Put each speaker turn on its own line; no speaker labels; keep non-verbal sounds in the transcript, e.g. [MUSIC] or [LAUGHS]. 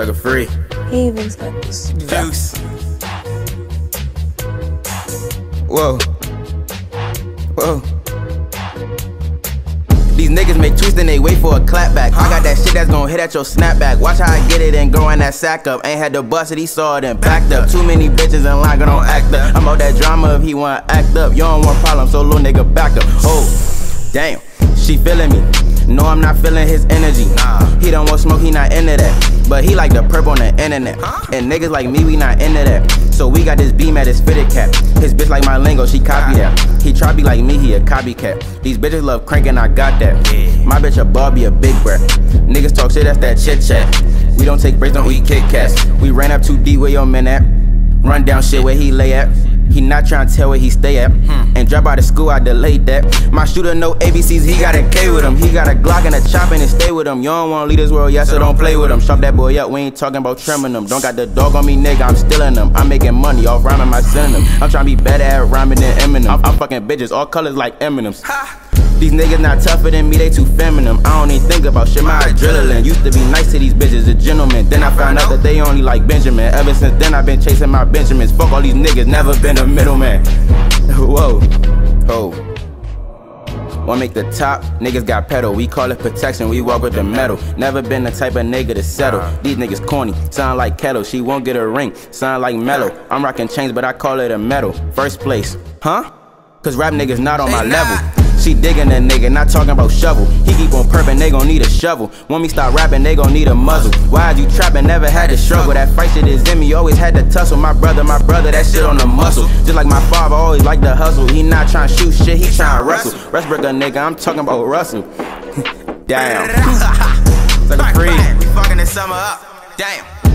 Sucka free.
He even got this.
Juice. Whoa. Whoa. These niggas make tweets and they wait for a clapback. I got that shit that's gonna hit at your snapback. Watch how I get it and growing that sack up. Ain't had to bust it, he saw it and backed up. Too many bitches in line, don't act up. I'm out that drama if he wanna act up. You don't want problems, so little nigga back up. Oh, damn, she feeling me. No, I'm not feeling his energy. He don't want smoke, he not into that. But he like the perp on the internet. And niggas like me, we not into that. So we got this beam at his fitted cap. His bitch like my lingo, she copy that. He try be like me, he a copycat. These bitches love cranking, I got that. My bitch a Barbie, a big breath. Niggas talk shit, that's that chit chat. We don't take breaks, don't eat Kit Kats. We ran up too deep where your man at. Run down shit where he lay at. He not tryna tell where he stay at. Hmm. And drop out of school, I delayed that. My shooter know ABCs, he got a K with him. He got a Glock and a chop and stay with him. You don't wanna leave this world, yes, so don't play with him. Shop that boy up, we ain't talking about trimming them. Don't got the dog on me, nigga, I'm stealing them. I'm making money off rhyming my synonym. I'm tryna be better at rhyming than Eminem. I'm, I'm fucking bitches, all colors like M&M's. These niggas not tougher than me, they too feminine. I don't even think about shit, my adrenaline. Used to be nice to these bitches, gentleman. Then I found out that they only like Benjamin. Ever since then, I've been chasing my Benjamins. Fuck all these niggas, never been a middleman. [LAUGHS] Whoa, ho. Wanna make the top, niggas got pedal. We call it protection, we walk with the metal. Never been the type of nigga to settle. These niggas corny, sound like kettle. She won't get a ring, sound like mellow. I'm rocking chains, but I call it a medal. First place, huh? Cause rap niggas not on my level. She digging a nigga, not talking about shovel. He keep on perping, they gon' need a shovel. When we start rapping, they gon' need a muzzle. Why'd you trapping? Never had to struggle. That fight shit is in me, always had to tussle. My brother, my brother, that shit on the muscle. Just like my father, always like to hustle. He not trying to shoot shit, he trying to wrestle. Restbreaker nigga, I'm talking about Russell. [LAUGHS] Damn. [LAUGHS] Sucka free.
We fucking this summer up. Damn.